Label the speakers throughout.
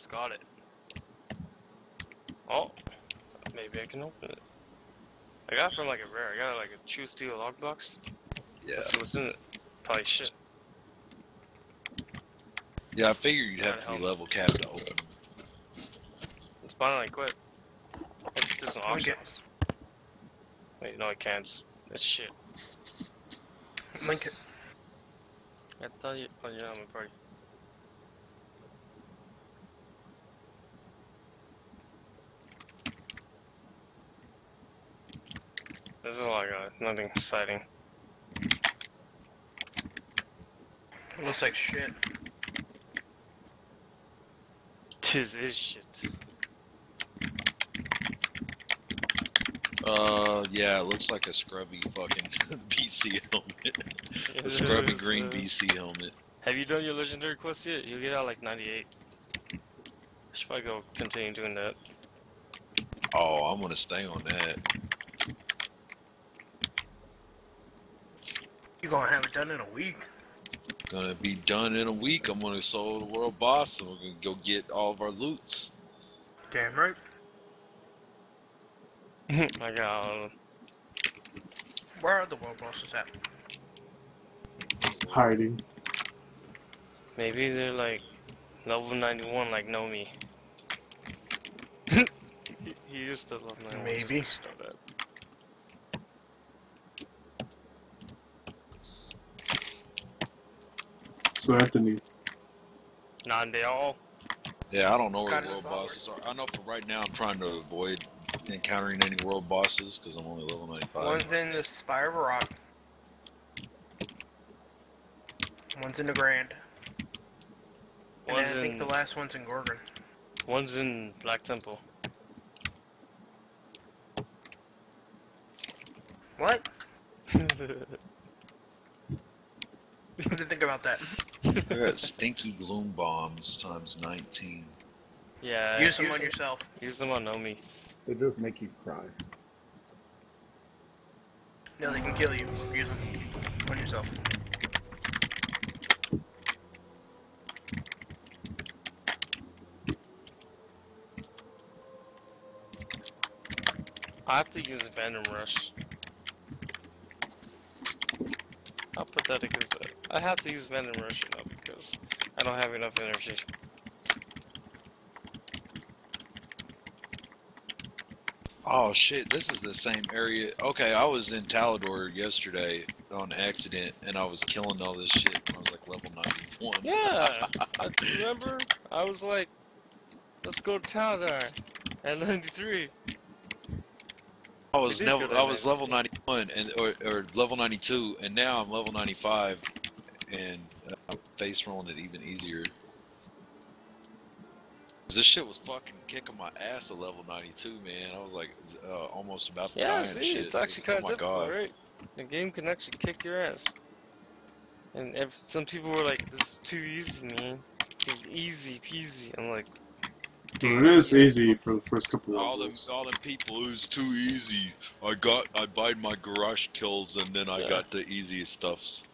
Speaker 1: first got it. Oh, maybe I can open it. I got it from like a rare. I got like a true steel lockbox.
Speaker 2: Yeah.
Speaker 1: What's in it? Probably shit.
Speaker 2: Yeah, I figured you'd have to be
Speaker 1: hold
Speaker 2: level capped to open.
Speaker 1: It's finally quit. Let's do some
Speaker 3: Link it.
Speaker 1: options. Wait, no, I can't. That's shit.
Speaker 3: Link it.
Speaker 1: I thought you. Oh, yeah, I'm a party. There's a lot, guys. Nothing exciting.
Speaker 3: It looks like shit.
Speaker 1: Tis is shit.
Speaker 2: Uh, yeah, it looks like a scrubby fucking BC helmet. a scrubby green BC helmet.
Speaker 1: Have you done your legendary quest yet? You'll get out like 98. I should probably go continue doing that.
Speaker 2: Oh, I'm gonna stay on that.
Speaker 3: You gonna have it done in a week?
Speaker 2: Gonna be done in a week. I'm gonna solo the world boss, and we're gonna go get all of our loots.
Speaker 3: Damn right.
Speaker 1: I got uh,
Speaker 3: Where are the world bosses at?
Speaker 4: Hiding.
Speaker 1: maybe they're like level 91 like Nomi. he, he used to level 91.
Speaker 3: Maybe.
Speaker 1: just know that.
Speaker 4: So Anthony,
Speaker 1: Nah, they all.
Speaker 2: Yeah, I don't know where the
Speaker 3: it
Speaker 2: world
Speaker 3: forward.
Speaker 2: bosses are. I know for right now I'm trying to avoid encountering any world bosses because I'm only level 95.
Speaker 3: One's in the Spires of Arak. One's in Nagrand. And
Speaker 1: One's
Speaker 3: then I think
Speaker 1: in,
Speaker 3: the last one's in Gorgrond.
Speaker 1: one's in Black Temple.
Speaker 3: What? What do you think about that?
Speaker 2: I got stinky gloom bombs times 19.
Speaker 1: yeah,
Speaker 3: Use them on yourself.
Speaker 1: use them on Nomi.
Speaker 5: They just make you cry.
Speaker 3: No, they can kill you. Use them on yourself.
Speaker 1: I have to use Venom Rush. How pathetic is that? I have to use Venom Rush, know, because I don't have enough energy.
Speaker 2: Oh shit, this is the same area. Okay, I was in Talador yesterday on accident and I was killing all this shit I was like level 91.
Speaker 1: Yeah, I remember. I was like, "Let's go to Talador," at 93.
Speaker 2: I was
Speaker 1: did
Speaker 2: never,
Speaker 1: go to
Speaker 2: I was level 91 and or, or level 92 and now I'm level 95 and uh, I'm face rolling it even easier. This shit was fucking kicking my ass at level 92, man. I was like uh, almost about to die
Speaker 1: Yeah,
Speaker 2: and
Speaker 1: see,
Speaker 2: shit.
Speaker 1: it's actually kind
Speaker 2: was-
Speaker 1: of
Speaker 2: oh my
Speaker 1: difficult,
Speaker 2: god.
Speaker 1: right? The game can actually kick your ass. And if some people were like, "This is too easy, man. It's easy peasy," I'm like, Dude,
Speaker 4: it is easy for the first couple
Speaker 2: All them, all them people, it was too easy. I got, I buyed my garage kills and then I
Speaker 1: Yeah.
Speaker 2: got the easiest stuffs.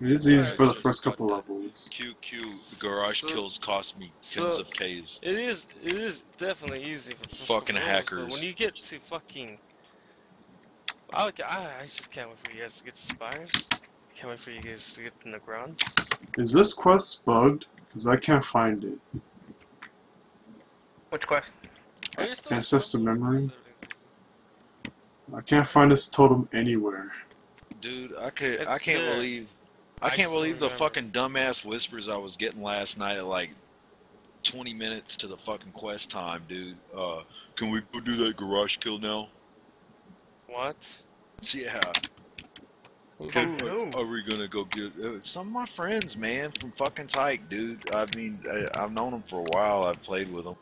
Speaker 4: It is easy for the first couple
Speaker 2: fuck
Speaker 4: levels.
Speaker 2: QQ garage
Speaker 1: So-
Speaker 2: kills cost me tens
Speaker 1: so-
Speaker 2: of Ks.
Speaker 1: It is. It is definitely easy for first
Speaker 2: Fucking
Speaker 1: couple levels, but
Speaker 2: hackers.
Speaker 1: When you get to fucking, I, I, I just can't wait for you guys to get to spires. Can't wait for you guys to get in the ground.
Speaker 4: Is this quest bugged? Because I can't find it.
Speaker 3: Which quest?
Speaker 1: Are you still-
Speaker 4: Ancestor memory? I can't find this totem anywhere.
Speaker 2: Dude, I could, I can't
Speaker 1: yeah.
Speaker 2: believe, I
Speaker 1: I
Speaker 2: can't
Speaker 1: still
Speaker 2: believe the
Speaker 1: remember.
Speaker 2: fucking dumbass whispers I was getting last night at like 20 minutes to the fucking quest time, dude. Uh, can we go do that garage kill now?
Speaker 1: What?
Speaker 2: Yeah.
Speaker 1: Who-
Speaker 2: Can,
Speaker 1: who-
Speaker 2: are, are we gonna go get uh, some of my friends, man, from fucking Tyke, dude? I mean, I, I've known them for a while. I've played with them.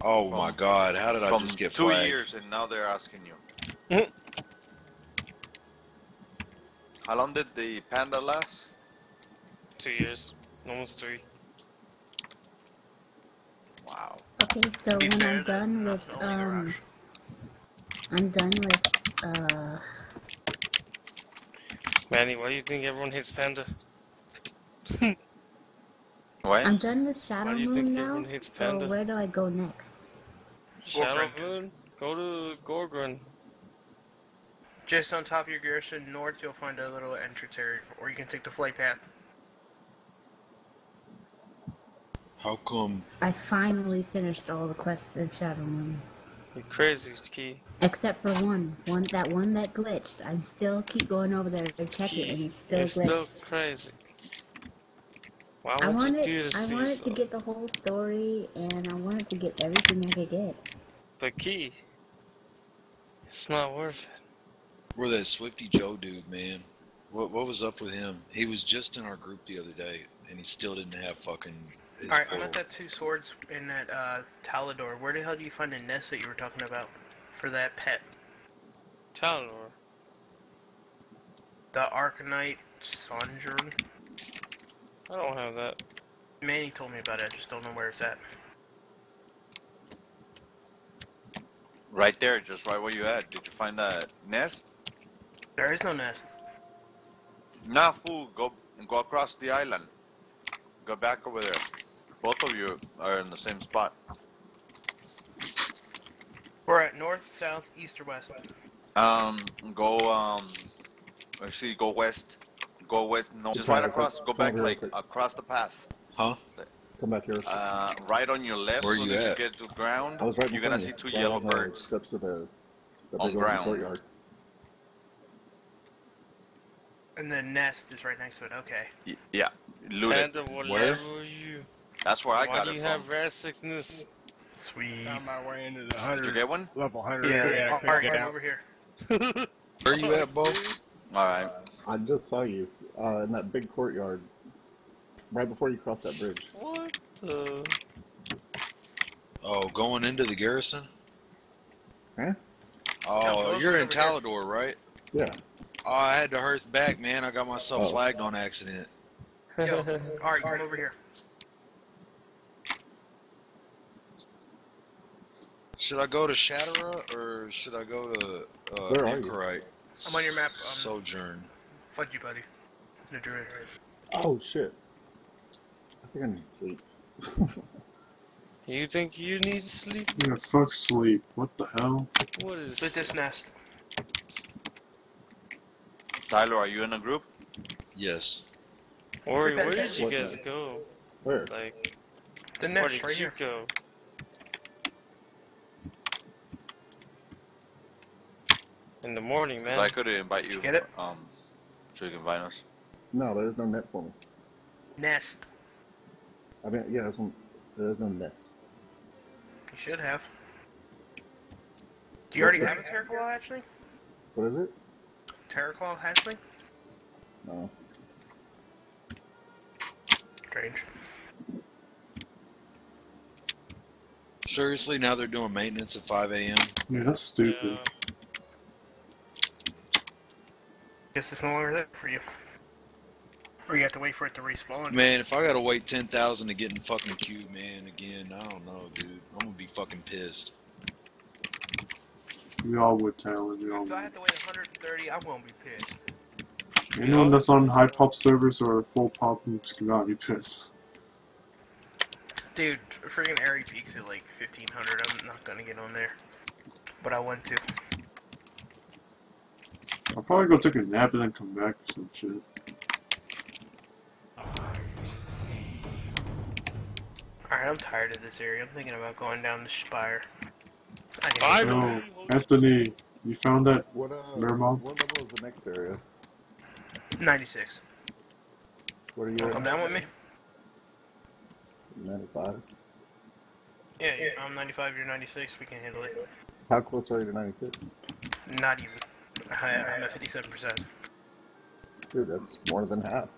Speaker 2: Oh my god, how did I just get
Speaker 6: two
Speaker 2: flagged?
Speaker 6: years and now they're asking you. How long did the panda last?
Speaker 1: Two years, almost three.
Speaker 6: Wow.
Speaker 7: Okay, so
Speaker 3: Be
Speaker 7: when I'm done with um,
Speaker 3: garage.
Speaker 7: I'm done with uh,
Speaker 1: Manny, why do you think everyone hates Panda?
Speaker 6: What?
Speaker 7: I'm done with Shadow
Speaker 1: Why do you
Speaker 7: Moon now. So
Speaker 1: Panda?
Speaker 7: where do I go next?
Speaker 1: Shadowmoon? Go to Gorgrond.
Speaker 3: Just on top of your garrison north, you'll find a little entrance area, or you can take the flight path.
Speaker 2: How come?
Speaker 7: I finally finished all the quests in Shadowmoon.
Speaker 1: You crazy, Key.
Speaker 7: Except for one. One that one that glitched. I still keep going over there to check it and it's still
Speaker 1: You're
Speaker 7: glitched.
Speaker 1: still crazy. Why
Speaker 7: I
Speaker 1: would you do
Speaker 7: wanted
Speaker 1: this
Speaker 7: I
Speaker 1: to
Speaker 7: wanted to get the whole story and I wanted to get everything I could get.
Speaker 1: But Key, it's not worth it.
Speaker 2: Where that Swifty Joe dude, man? What what was up with him? He was just in our group the other day, and he still didn't have fucking. His
Speaker 3: Alright, I'm at that two swords in that uh, Talador. Where the hell do you find the nest that you were talking about for that pet?
Speaker 1: Talador.
Speaker 3: The Anchorite's Sojourn?
Speaker 1: I don't have that.
Speaker 3: Manny told me about it, I just don't know where it's at.
Speaker 6: Right there, just right where you at. Did you find that nest?
Speaker 3: There is no nest.
Speaker 6: Nah, fool. Go go across the island. Go back over there. Both of you are in the same spot.
Speaker 3: We're at north, south, east, or west.
Speaker 6: Um, go um, let's see. Go west. Go west. No, just right across. Go back like across the path.
Speaker 2: Huh?
Speaker 5: Come back here.
Speaker 6: Uh, right on your left.
Speaker 2: Where
Speaker 6: soon
Speaker 2: you
Speaker 6: as
Speaker 2: at?
Speaker 6: you get to ground,
Speaker 5: I was right
Speaker 6: you're gonna
Speaker 5: of
Speaker 6: see two
Speaker 5: right
Speaker 6: yellow birds.
Speaker 5: steps of the, the
Speaker 6: On
Speaker 5: big
Speaker 6: ground.
Speaker 5: courtyard.
Speaker 3: And the nest is right next to it, okay.
Speaker 6: Y- Yeah, loot it.
Speaker 1: Panda, what
Speaker 2: Where?
Speaker 1: level are you?
Speaker 6: That's where I
Speaker 1: Why
Speaker 6: got
Speaker 1: do
Speaker 6: it
Speaker 1: you
Speaker 6: from.
Speaker 1: have Rat 6 Noose?
Speaker 3: Sweet.
Speaker 8: Found my way into the
Speaker 6: Did you
Speaker 8: 100,
Speaker 6: get one?
Speaker 8: level 100.
Speaker 3: Yeah,
Speaker 8: area. I couldn't
Speaker 3: alright,
Speaker 8: get
Speaker 3: come
Speaker 8: out.
Speaker 3: over here.
Speaker 2: Where you at, Bo?
Speaker 6: All right.
Speaker 5: I just saw you uh, in that big courtyard, right before you cross that bridge.
Speaker 1: What the?
Speaker 2: Oh, going into the garrison?
Speaker 5: Huh?
Speaker 2: Oh, you're in
Speaker 3: over here.
Speaker 2: Talador, right?
Speaker 5: Yeah.
Speaker 2: Oh, I had to hearth back, man. I got myself
Speaker 5: Oh.
Speaker 2: flagged on accident.
Speaker 3: Yo, alright, come over here.
Speaker 2: Should I go to Shatara or should I go to uh,
Speaker 5: Where are you?
Speaker 3: I'm on your map, um,
Speaker 2: Sojourn.
Speaker 3: Fudge you, buddy. The druid.
Speaker 5: Oh shit. I think I need sleep.
Speaker 1: you think you need to sleep?
Speaker 4: Yeah, fuck sleep. What the hell?
Speaker 1: What is
Speaker 3: Loot this nest.
Speaker 6: Tyler, are you in a group?
Speaker 2: Yes.
Speaker 1: Ori, where did you
Speaker 5: What
Speaker 1: guys
Speaker 5: the-
Speaker 1: go?
Speaker 5: Where?
Speaker 1: Like,
Speaker 3: The
Speaker 1: where
Speaker 3: nest
Speaker 1: did
Speaker 3: right
Speaker 1: you
Speaker 3: here.
Speaker 1: go? In the morning, man.
Speaker 6: I could invite you.
Speaker 3: Get it?
Speaker 6: Um, so you can find us.
Speaker 5: No, there's no net for me.
Speaker 3: Nest.
Speaker 5: I mean, yeah, there's, one, there's no nest.
Speaker 3: You should have. Do you
Speaker 5: What's
Speaker 3: already
Speaker 5: that?
Speaker 3: have a Teroclaw, actually?
Speaker 5: What is it?
Speaker 3: Teroclaw hatchling?
Speaker 5: No.
Speaker 3: Strange.
Speaker 2: Seriously, now they're doing maintenance at 5 a.m.
Speaker 4: Yeah, that's stupid.
Speaker 1: Yeah.
Speaker 3: Guess it's no longer there for you. Or you have to wait for it to respawn.
Speaker 2: Man, if I gotta wait 10,000 to get in fucking queue, man, again, I don't know, dude. I'm gonna be fucking pissed.
Speaker 4: We all would, Talon. We all
Speaker 3: If I have to wait 130, I'm gonna be pissed.
Speaker 4: Anyone that's on high pop servers or full pop cannot be pissed.
Speaker 3: Dude, friggin' Airy peaks at like 1500. I'm not gonna get on there. But I want to.
Speaker 4: I'll probably go take a nap and then come back or some shit.
Speaker 3: Alright, I'm tired of this area. I'm thinking about going down the Spire. I hate
Speaker 1: Five?
Speaker 4: No, Anthony, you found that?
Speaker 5: What uh?
Speaker 4: Miramar?
Speaker 5: What level is the next area?
Speaker 3: 96.
Speaker 5: What are you
Speaker 3: Come down with me?
Speaker 5: 95.
Speaker 3: Yeah, yeah, I'm 95, you're 96. We can handle it.
Speaker 5: How close are you to 96?
Speaker 3: Not even. I, I'm at 57%.
Speaker 5: Dude, that's more than half.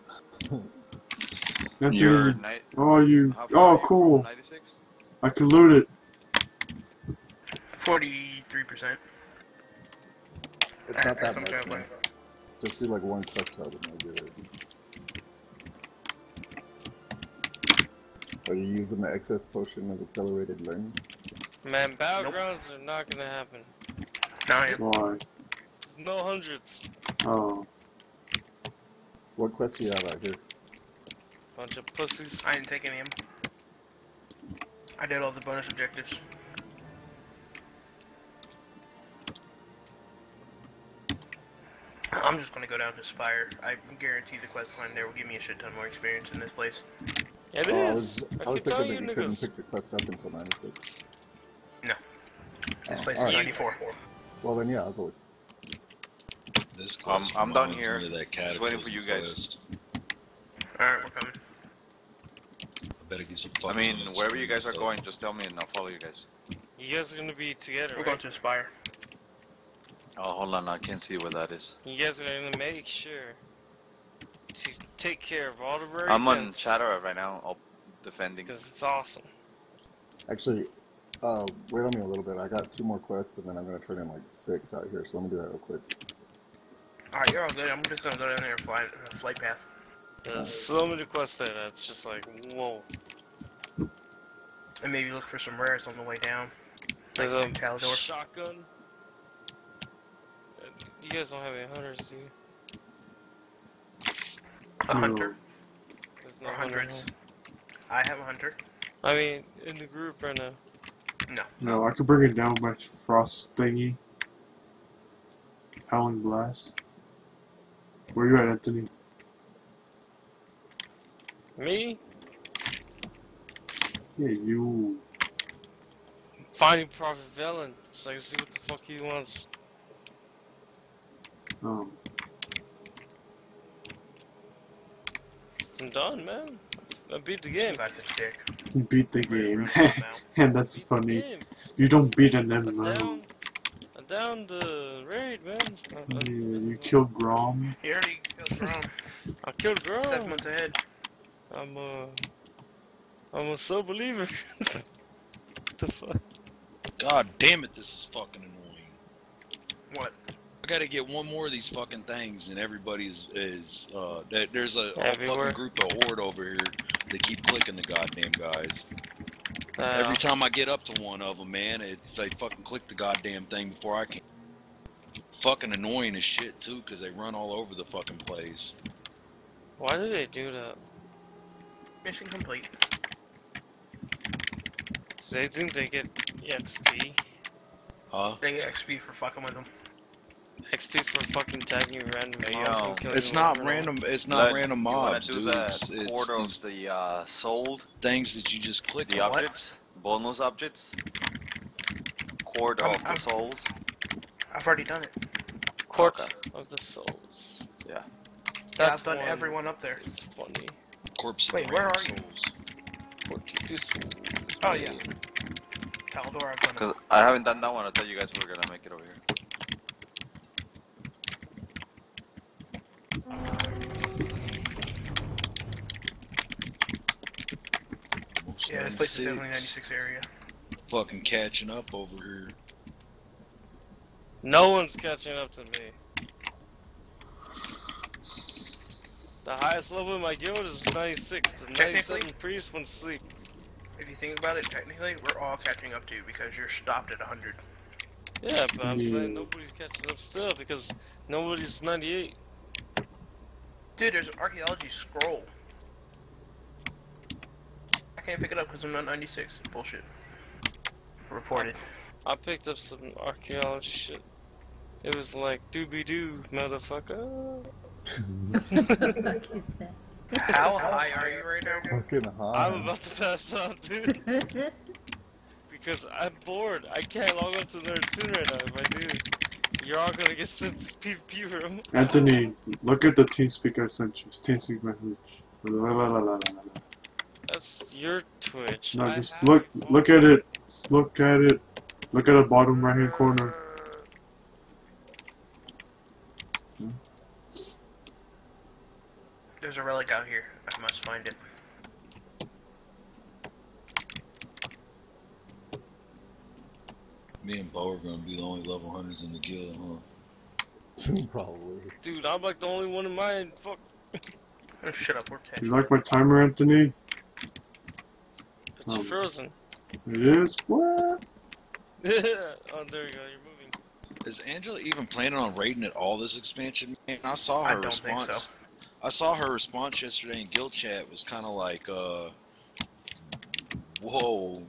Speaker 4: Anthony,
Speaker 6: You're ni-
Speaker 4: oh, you.
Speaker 6: how far are
Speaker 4: Oh, cool.
Speaker 6: 96?
Speaker 4: I can loot it.
Speaker 3: 43%.
Speaker 5: It's not that
Speaker 3: Some
Speaker 5: much,
Speaker 3: kind of
Speaker 5: man. Just do like one quest hub and you'll do it. Are you using the excess potion of accelerated learning?
Speaker 1: Man, battlegrounds are not gonna happen.
Speaker 3: No,
Speaker 4: Why?
Speaker 1: There's no hundreds.
Speaker 4: Oh.
Speaker 5: What quest do you have out here?
Speaker 1: Bunch of pussies.
Speaker 3: I didn't take any of them. I did all the bonus objectives. I'm just gonna go down to Spire. I guarantee the quest line there will give me a shit ton more experience in this place.
Speaker 1: It
Speaker 5: Oh, I was,
Speaker 1: I
Speaker 5: I was thinking that
Speaker 1: you
Speaker 5: you couldn't pick the quest up until 96. No.
Speaker 3: This
Speaker 5: Oh,
Speaker 3: place
Speaker 5: alright.
Speaker 3: is 94.
Speaker 5: Well, then, yeah, I'll go with
Speaker 2: This
Speaker 6: Um,
Speaker 2: quest
Speaker 6: I'm done
Speaker 2: reminds
Speaker 6: here.
Speaker 2: that
Speaker 6: Just waiting for you guys.
Speaker 2: quest.
Speaker 3: Alright, we're coming.
Speaker 2: I better get some
Speaker 6: I mean, wherever you guys are
Speaker 2: though.
Speaker 6: going, just tell me and I'll follow you guys.
Speaker 1: You guys are gonna be together,
Speaker 3: We're going to Spire.
Speaker 6: Oh, hold on, I can't see where that is.
Speaker 1: You guys are gonna make sure to take care of all the birds.
Speaker 6: I'm on
Speaker 1: events,
Speaker 6: Shadow right now, up defending.
Speaker 1: because it's awesome.
Speaker 5: Actually, uh, wait on me a little bit. I got two more quests, and then I'm going to turn in like six out here, so let me do that real quick.
Speaker 3: Alright, you're all good. I'm just gonna go down there and fly uh, flight path.
Speaker 1: There's so many quests there that's just like, whoa.
Speaker 3: And maybe look for some rares on the way down.
Speaker 1: There's
Speaker 3: Like
Speaker 1: a
Speaker 3: in Talador.
Speaker 1: shotgun. You guys don't have any hunters, do you?
Speaker 3: A
Speaker 4: No.
Speaker 3: hunter.
Speaker 1: There's no
Speaker 3: Or hundreds.
Speaker 1: here.
Speaker 3: I have a hunter.
Speaker 1: I mean, in the group right now.
Speaker 3: No.
Speaker 4: No, I could bring it down with my frost thingy. Howling blast. Where you at, Anthony?
Speaker 1: Me?
Speaker 4: Yeah, you.
Speaker 1: Finding Prophet Velen. So I can see what the fuck he wants.
Speaker 4: Um,
Speaker 1: I'm done, man. I beat the game.
Speaker 3: Got this dick.
Speaker 4: you beat the game.
Speaker 3: for him to come out.
Speaker 4: and that's funny. You don't beat an
Speaker 1: I
Speaker 4: MMO.
Speaker 1: down, I down the raid, man. I, I,
Speaker 4: Yeah, you killed Grom.
Speaker 3: He already killed Grom.
Speaker 1: I killed Grom.
Speaker 3: Seven months ahead.
Speaker 1: I'm a, I'm a soul believer. the fuck?
Speaker 2: God damn it, this is fucking annoying.
Speaker 3: What?
Speaker 2: I gotta get one more of these fucking things, and everybody is, is uh, there- there's a, a fucking group of horde over here. They keep clicking the goddamn guys.
Speaker 1: Uh,
Speaker 2: Every time I get up to one of them, man, it, they fucking click the goddamn thing before I can. Fucking annoying as shit too, because they run all over the fucking place.
Speaker 1: why do they do that?
Speaker 3: Mission complete.
Speaker 1: Do they think they get XP?
Speaker 2: Huh?
Speaker 3: They get XP for fucking with them.
Speaker 1: XP for fucking tagging random
Speaker 6: Hey,
Speaker 1: mobs
Speaker 6: yo.
Speaker 2: It's not
Speaker 1: over and over?
Speaker 2: random. It's not
Speaker 6: Let-
Speaker 2: random
Speaker 6: You wanna
Speaker 2: mobs,
Speaker 6: do
Speaker 2: dude.
Speaker 6: the
Speaker 2: It's, it's
Speaker 6: quarter of the uh, sold,
Speaker 2: things that you just click
Speaker 6: the
Speaker 2: on.
Speaker 6: objects, bonus objects? Cord
Speaker 3: I'm-
Speaker 6: of the
Speaker 3: I'm-
Speaker 6: souls?
Speaker 3: I've already done it.
Speaker 1: Court
Speaker 6: Okay.
Speaker 1: of the Souls.
Speaker 6: Yeah.
Speaker 3: Yeah, I've done
Speaker 1: one
Speaker 3: everyone up there.
Speaker 1: is funny.
Speaker 2: Corpse
Speaker 3: Wait,
Speaker 2: the
Speaker 3: where
Speaker 2: Random
Speaker 3: are you?
Speaker 2: Souls.
Speaker 1: 42 souls.
Speaker 3: Oh, yeah. Talador, I've done
Speaker 6: Because
Speaker 3: it.
Speaker 6: I haven't done that one, I thought you guys were gonna make it over here.
Speaker 3: Yeah, this place is
Speaker 2: 96.
Speaker 3: definitely 96 area.
Speaker 2: Fucking catching up over here.
Speaker 1: No one's catching up to me. The highest level in my guild is 96. The
Speaker 3: Technically-
Speaker 1: 97 priest went sleep.
Speaker 3: If you think about it, technically, we're all catching up to you because you're stopped at 100.
Speaker 1: Yeah, but I'm
Speaker 4: Yeah.
Speaker 1: saying nobody's catching up still because nobody's 98.
Speaker 3: Dude, there's an archaeology scroll. I can't pick it up because I'm not 96. Bullshit. Reported.
Speaker 1: I picked up some archaeology shit. It was like doobie doo, motherfucker.
Speaker 7: What is that?
Speaker 3: How high are you right now?
Speaker 5: Fucking high.
Speaker 1: I'm about to pass out, dude. Because I'm bored. I can't log on to their tune right now. If I do, you're all gonna get sent to PvP room.
Speaker 4: Anthony, look at the TeamSpeak I sent you. It's TeamSpeak message. La, la, la, la, la, la.
Speaker 1: That's your Twitch.
Speaker 4: No, just
Speaker 1: have
Speaker 4: look, look at it. Just look at it. Look at the bottom right hand corner.
Speaker 3: There's a relic out here. I must find it.
Speaker 2: Me and Bo are gonna be the only level hunters in the guild, huh?
Speaker 5: Probably.
Speaker 1: Dude, I'm like the only one in mine. Fuck.
Speaker 3: Oh, shut up, we're
Speaker 4: You like my timer, Anthony?
Speaker 1: It's
Speaker 4: Um.
Speaker 1: frozen.
Speaker 4: It is? What?
Speaker 1: oh, there you go. You're moving.
Speaker 2: Is Angela even planning on raiding at all this expansion? Man, I saw
Speaker 3: I
Speaker 2: her
Speaker 3: don't think
Speaker 2: response. I saw her response yesterday in guild chat was kind of like, uh, "Whoa,